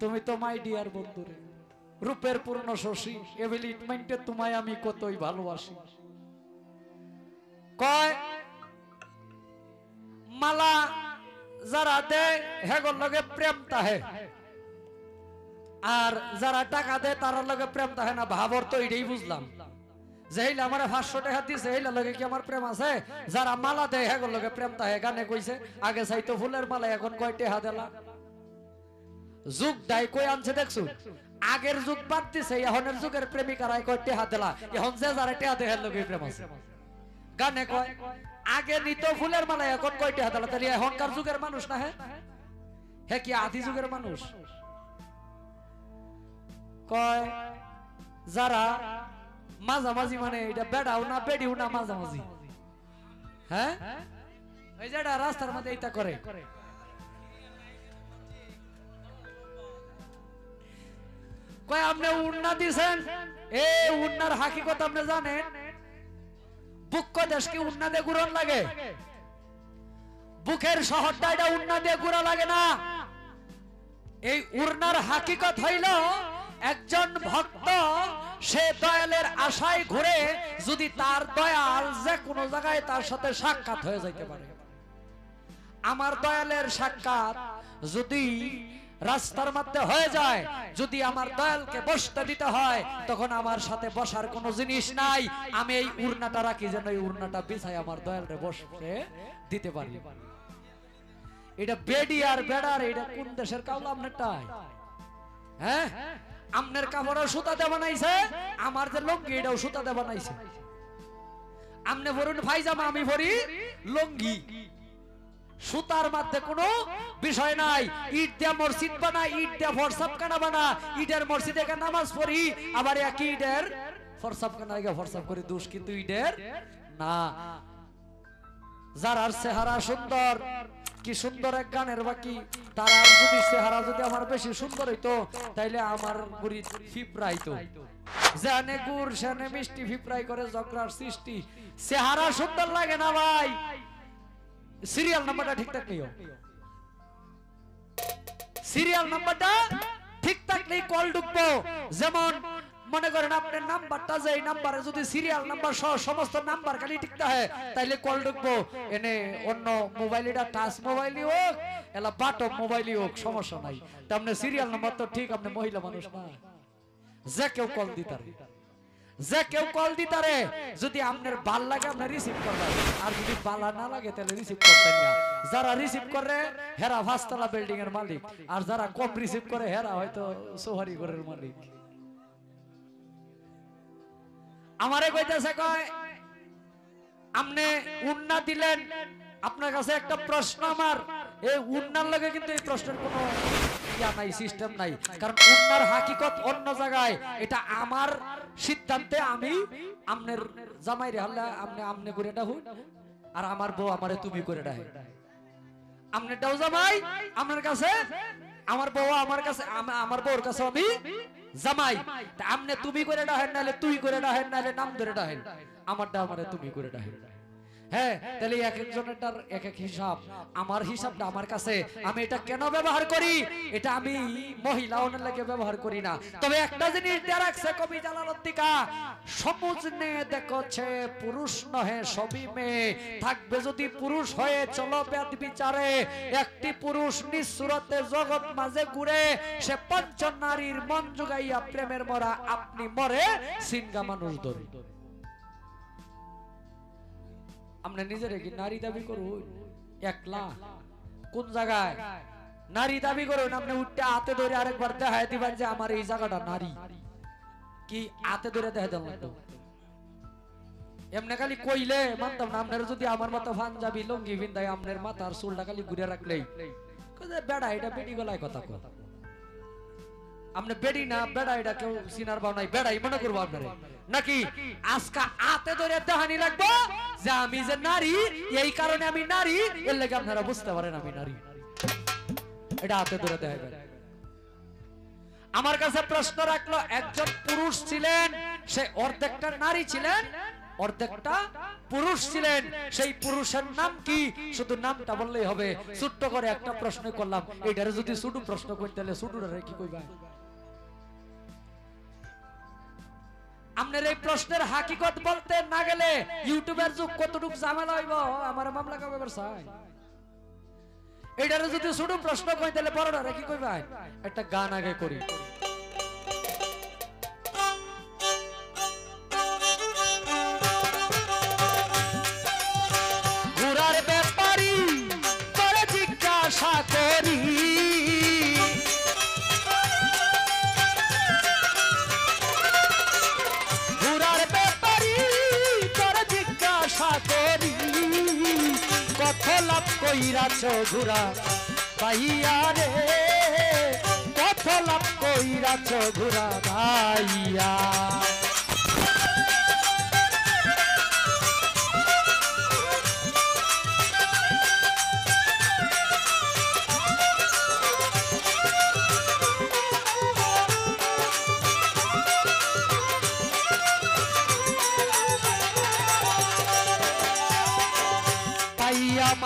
তুমি তো my dear বন্ধু রে রূপের পূর্ণ শশী এভিলিটমেন্টে তোমায় আমি কতই ভালোবাসি। কয়, মালা যারা দেয়, হেগর লগে প্রেম তাহে। আর যারা টাকা দেয় তার লগে প্রেম তাহে না, ভাবর তো এটাই বুঝলাম। যে হইলে আমার পাঁচশো টাকা দিছে হইলে লগে কি আমার প্রেম আছে? যারা মালা দেয়, হেগর লগে প্রেম তাহে। গানে কইছে, আগে চাইতো ফুলের মালা এখন কয় টেহা দেলা? যুগ দায় কই আনছে দেখছ? আগের যুগ বাদ দিছে এখনের যুগের প্রেমিকারাই কয়, টেহা দেলা। এখন যে যারা টেহা দেহের লগে প্রেম আছে। গানে কয়, আগে নিত ফুলের মালা, এখন কয় টেহা দেলা? তাহলে এখনকার যুগের মানুষ না হ্যাঁ হ্যাঁ কি আদি যুগের মানুষ? কয়, যারা মাঝামাঝি মানে এটা বেড়াও না বেডিও না মাঝামাঝি। হ্যাঁ? ওই যেটা রাস্তার মধ্যে এইটা করে। কয়, আপনি উন্না দিছেন? এ উন্নার হাকিকত আপনি জানেন? বুক দেশ কি উন্না দিয়ে গুড়ন লাগে? বুকের শহরটা এটা উন্না দিয়ে গুড়া লাগে না। এই উড়নার হাকিকত হইল, একজন ভক্ত, সে দয়ালের আশায় ঘুরে যদি তার দয়াল যে কোনো জায়গায় তার সাথে সাক্ষাৎ হয়ে যাইতে পারে। আমার দয়ালের সাক্ষাৎ যদি রাস্তার মধ্যে হয়ে যায়। যদি আমার দয়ালকে বসতে দিতে হয়, তখন আমার সাথে বসার কোনো জিনিস নাই। আমি এই উড়নাটা রাখি যেন এই উড়নাটা বিছাই আমার দয়ালরে বসতে দিতে পারি। এটা বেডি আর বেড়ার, এটা কোন দেশের কাউলা আপনারটাই হ্যাঁ? আমনের কাপড়ও সুতাতে বানাইছে, আমার যে লঙ্গি, এটাও সুতাতে বানাইছে। আমনে ভরুন ভাইজামা আমি ভরি লঙ্গি। সুতার মধ্যে কোনো বিষয় নাই। ইট দিয়া মসজিদ বানা ইট দিয়া ফরসাব কানা বানা। ইটের মসজিদে নামাজ পড়ি, আবার একই ইটের ফরসাব কানা গিয়ে ফরসাব করি, দোষ কিন্তু ইটের না। যারার চেহারা সুন্দর, কি সুন্দর এক গানের বাকি? তার আর যদি চেহারা যদি আমার বেশি সুন্দর হইতো, তাইলে আমার গুড়ি ফিপরাইতো জানে গুড়, সেনে মিষ্টি ফিপরাই করে জগরার সৃষ্টি। চেহারা সুন্দর লাগে না ভাই। সিরিয়াল নাম্বারটা ঠিক থাকলেও সিরিয়াল নাম্বারটা ঠিক থাকলেই কল ঢুকবো। যেমন মনে করেন আপনার নাম্বারটা যে নাম্বারে যদি সিরিয়াল নাম্বার সহ সমস্ত নাম্বার খালি টিকতে হয়, তাইলে কল ঢুকবো। এনে অন্য মোবাইল টাচ মোবাইলই হোক, এলা বাটম মোবাইলই হোক, সমস্যা নাই। তা আপনার সিরিয়াল নাম্বার তো ঠিক আপনি মহিলা মানুষ না। যে কেউ কল দিতারে। যে কেউ কল দিতারে যদি আপনার ভালো লাগে আপনি রিসিভ করবেন আর যদি বালা না লাগে তাহলে রিসিভ করতেন না। যারা রিসিভ করে হেরা ফাঁসতলা বিল্ডিং এর মালিক। আর যারা কম রিসিভ করে হেরা হয়তো সোহারি ঘরের মালিক। আমারে কইতেছে কয় আপনি উন্না দিলেন। আপনার কাছে একটা প্রশ্ন আমার। এই উন্নার লগে কিন্তু এই প্রশ্নের কোনো ইয়া নাই সিস্টেম নাই। কারণ উন্নার হাকিকত অন্য জায়গায়। এটা আমার সিদ্ধান্তে আমি আমনের জামাই রে হাল্লা, আমনে আমনে করে ডাহু আর আমার বউ আমারে তুমি করে ডাহে। আমনে ডাও জামাই আপনার কাছে, আমার বউ আমার কাছে, আম- আমার বউর কাছে আমি জামাই। আমনে তুমি করে ডাহেন, নাহলে তুই করে ডাহেন, নাহলে নাম ধরে ডাহেন। আমারটা আমারে তুমি করে ডাহেন। হ্যাঁ তাহলে এক একজনেরটার এক এক হিসাব। আমার হিসাবটা আমার কাছে। আমি এটা কেন ব্যবহার করি? এটা আমি মহিলা লাগে ব্যবহার করি না। তবে একটা জিনিস দেয়া রাখছে কবি জালালত্তিকা সমুজ নে দেখছে পুরুষ নহে, সবই মেয়ে। থাকবে যদি পুরুষ হয়ে চলো ব্যাধ বিচারে। একটি পুরুষ নিঃসুরতে জগৎ মাঝে ঘুরে, সে পঞ্চ নারীর মন জুগাইয়া প্রেমের মরা। আপনি মরে সিনগা মানুষ ধরে আমরা নিজের কি নারী দাবি করুন একলা। কোন জায়গায়? নারী দাবি করুন আপনি উঠতে হাতে ধরে আরেকবার দেখায় দিবেন যে আমার এই জায়গাটা নারী। কি হাতে ধরে দেখা দেন এমনি খালি কইলে মানতাম না, আপনার যদি আমার মতো পাঞ্জাবি লঙ্গি বিন্দায় আপনার মাথার চুলটা খালি ঘুরে রাখলেই। বেড়া, এটা বেটি গলায় কথা কয়? আপনি বেড়ি না বেড়া এটা কেউ সিনার বাউ নাই বেড়াই মনে করব আপনারে। নাকি? আজকা আতে ধরে দেহানি লাগবো যে আমি যে নারী এই কারণে আমি নারী এর লাগে আপনারা বুঝতে পারেন আমি নারী। এটা হাতে ধরে দেখাবেন আমার কাছে প্রশ্ন রাখল একজন পুরুষ ছিলেন সে অর্ধেকটা নারী ছিলেন অর্ধেকটা পুরুষ ছিলেন সেই পুরুষের নাম কি? শুধু নামটা বললেই হবে। ছোট্ট করে একটা প্রশ্ন করলাম এটারে যদি ছোট প্রশ্ন করতে হলে ছোটরে কি কইবা? আপনার এই প্রশ্নের হাকিকত বলতে না গেলে ইউটিউবের যুগ কতটুকু ঝামেলা হইব? আমার মামলা কবে চাই? এটারে যদি ছোট প্রশ্ন কই, তাহলে বড় কি কই ভাই একটা গান আগে করি। কত লাভ কইরাছ ঘুরা পাইয়া রে কত লাভ কইরাছ ঘুরা ভাইয়া।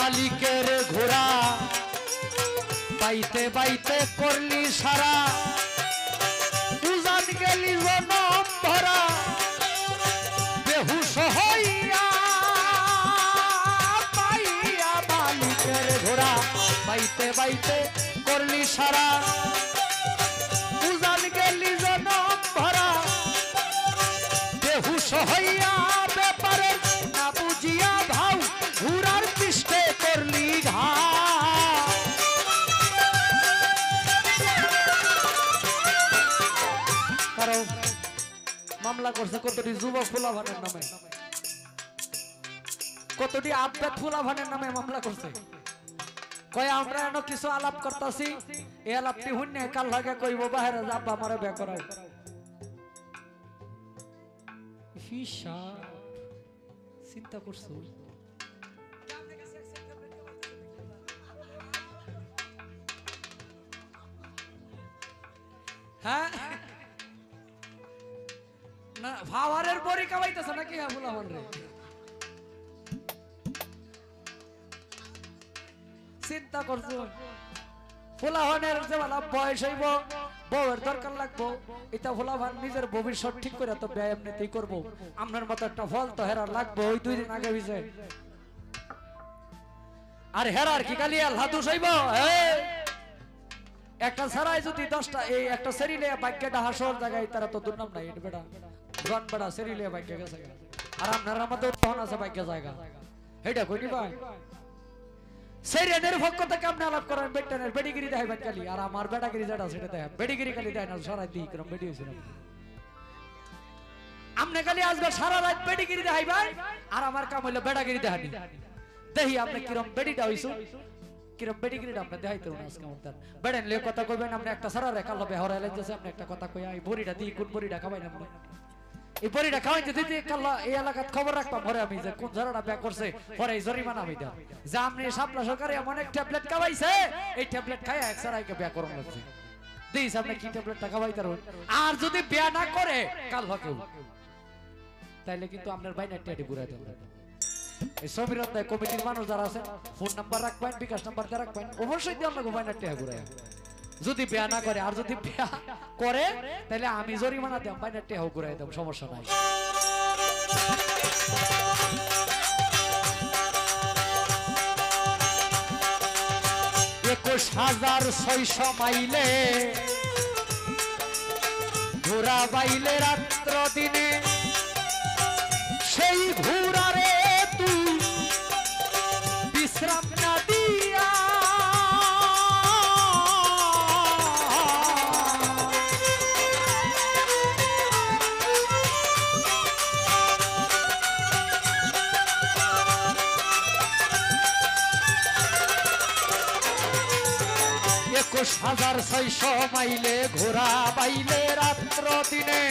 মালিকের ঘোড়া। পাইতে পাইতে করলি সারা। উজান গেলি জনম ভরা। বেহুশ হইয়া পাইয়া মালিকের ঘোড়া। পাইতে পাইতে করলি সারা। উজান গেলি জনম ভরা। বেহুশ হইয়া মামলা করছে, কতটি যুবক ফুলাভানের নামে? কতটি আবদাত ফুলাভানের নামে মামলা করছে? কয়, আমরা এনো কিছু আলাপ করতাছি এই আলাপটি হুন্নে কাল লাগে কইব, বাহিরে যাবা আমারে বে করাও। চিন্তা করছ? হ্যাঁ? না, ভাওয়ারের বড়ি কামাইতেছে নাকি হ্যাঁ রে? চিন্তা করছ? ফুলাহনের বয়স হইব, বউয়ের দরকার লাগবো, এটা নিজের ভবিষ্যৎ ঠিক করে তো ব্যায়াম নিতেই করব। আপনার মতো একটা ফল তো হেরার লাগবো, ওই দুই দিন আগে হইছে। আর হেরার কি কালি আল্লাহ দোষ হইব একটা ছাড়াই যদি দশটা, এই একটা সেরিলে বাক্যটা হাসর জায়গায়, তারা তো দুর্নাম নাই, এটা জন বেটা সেরিলে বাক্য গেছে আর আপনার আমাদের তখন আছে বাক্য জায়গা এটা কইনি ভাই? সেরিয়ানের পক্ষ থেকে আপনি আলাপ করেন বেটানের বেডিগিরি দেখাইবেন খালি। আর আমার বেটাগিরি যেটা, সেটা দেখান বেডিগিরি খালি দেয় না সারা দিই, কিরম বেডি হয়েছিল আপনি খালি আসবে সারা রাত বেডিগিরি দেখাইবেন আর আমার কাম হইল বেটাগিরি দেখানি। দেখি আপনি কিরম বেডিটা হইছো? কিরম বেডিগিরিটা আপনি দেখাইতে না আজকে আমার তার বেড়েন কথা কইবেন, আপনি একটা সারা রে কালো বেহরা লাগতেছে আপনি একটা কথা কই এই বড়িটা দিই, কোন বড়িটা খাবাই না এই বড়িটা খাওয়াইতে দিতে কাল্লা এই এলাকাত খবর রাখতাম পরে আমি যে কোন জারাটা ব্যাক করছে, পরে এই জরিমানা আমি দাম যে আপনি সাপলা সরকারে এমন এক ট্যাবলেট খাওয়াইছে, এই ট্যাবলেট খাই এক সারাইকে ব্যাক করুন লাগছে। দিস আপনি কি ট্যাবলেটটা খাওয়াইতে আর যদি বিয়া না করে, কাল হকেও। তাইলে কিন্তু আপনার বাইনার টেডি বুড়াই দেবেন এই অধ্যায় কমিটির মানুষ যারা আছেন ফোন নাম্বার রাখবেন, বিকাশ নাম্বার রাখবেন, অবশ্যই দিয়ে আপনাকে বাইনার টেহা ঘুরাই যদি বিয়া না করে, আর যদি বিয়া করে, তাহলে আমি জরিমানা দেব বাইনার টেহাও ঘুরাই দেব সমস্যা নাই। একুশ হাজার ছয়শো মাইলে ঘোরা বাইলে রাত্র দিনে সেই ঘুরারে হাজার ছয়শো মাইলে ঘোরা বাইলে রাত্র দিনে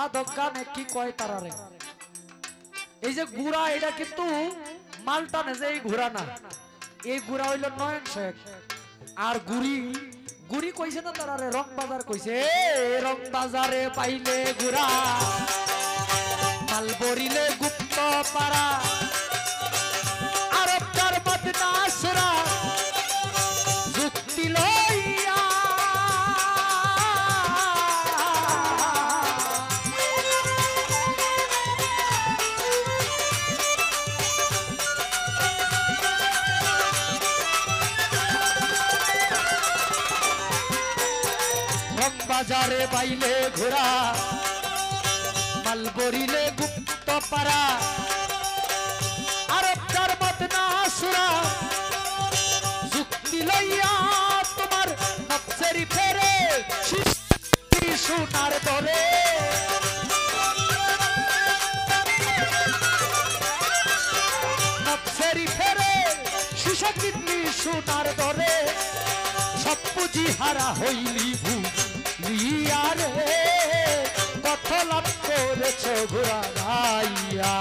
সাধক গানে কি কয় তারারে এই যে গুড়া এটা কিন্তু মালটানে যে এই ঘোড়া না। এই গুড়া হইল নয়ন শেখ। আর গুড়ি গুড়ি কইছে না তারারে রং? বাজার কইছে। রং বাজারে পাইলে গুড়া মাল বরিলে গুপ্ত পাড়া। বাজারে বাইলে ঘোড়া, মালবরিলে গুপ্ত পাড়া আরব যার মত না সুরা, যুক্তি লইয়া তোমার নফসেরি ফেরে সোনার দরে। সোনার দরে, সব পুঁজি হারা হইলি ভুলিয়া রে কথলাপ করেছ ঘোরা ভাইয়া